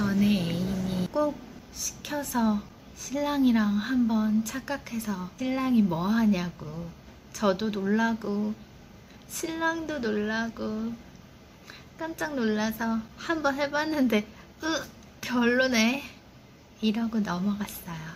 전에 애인이 꼭 시켜서 신랑이랑 한번 착각해서 신랑이 뭐 하냐고 저도 놀라고 신랑도 놀라고 깜짝 놀라서 한번 해봤는데 으 별로네 이러고 넘어갔어요.